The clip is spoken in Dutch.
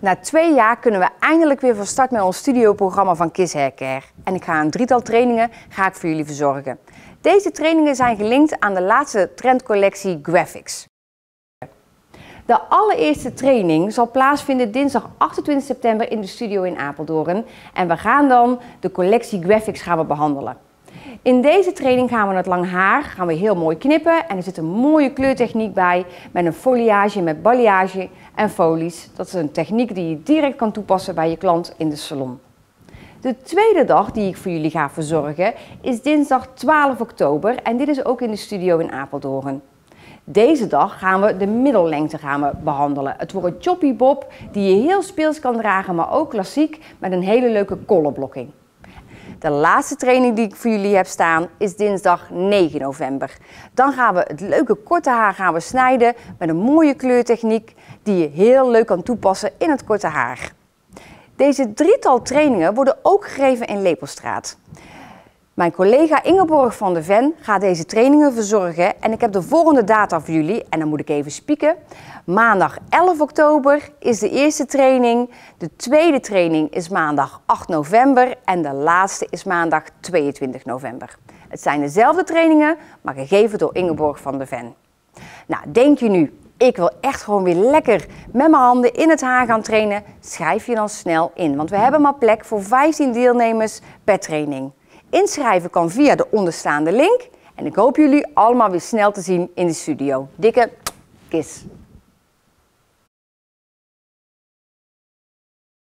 Na twee jaar kunnen we eindelijk weer van start met ons studioprogramma van Kiss Haircare. En ik ga een drietal trainingen ga ik voor jullie verzorgen. Deze trainingen zijn gelinkt aan de laatste trendcollectie Graphics. De allereerste training zal plaatsvinden dinsdag 28 september in de studio in Apeldoorn. En we gaan dan de collectie Graphics gaan we behandelen. In deze training gaan we het lang haar gaan we heel mooi knippen en er zit een mooie kleurtechniek bij met een foliage met balayage en folies. Dat is een techniek die je direct kan toepassen bij je klant in de salon. De tweede dag die ik voor jullie ga verzorgen is dinsdag 12 oktober en dit is ook in de studio in Apeldoorn. Deze dag gaan we de middellengte gaan we behandelen. Het wordt een choppy bob die je heel speels kan dragen, maar ook klassiek met een hele leuke collarblokking. De laatste training die ik voor jullie heb staan is dinsdag 9 november. Dan gaan we het leuke korte haar gaan we snijden met een mooie kleurtechniek die je heel leuk kan toepassen in het korte haar. Deze drietal trainingen worden ook gegeven in Lepelstraat. Mijn collega Ingeborg van de Ven gaat deze trainingen verzorgen en ik heb de volgende data voor jullie en dan moet ik even spieken. Maandag 11 oktober is de eerste training, de tweede training is maandag 8 november en de laatste is maandag 22 november. Het zijn dezelfde trainingen, maar gegeven door Ingeborg van de Ven. Nou, denk je nu, ik wil echt gewoon weer lekker met mijn handen in het haar gaan trainen, schrijf je dan snel in, want we hebben maar plek voor 15 deelnemers per training. Inschrijven kan via de onderstaande link. En ik hoop jullie allemaal weer snel te zien in de studio. Dikke kis.